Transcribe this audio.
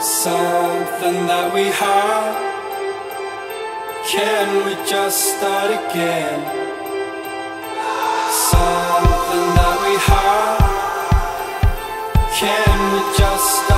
Something that we had. Can we just start again? Something that we had. Can we just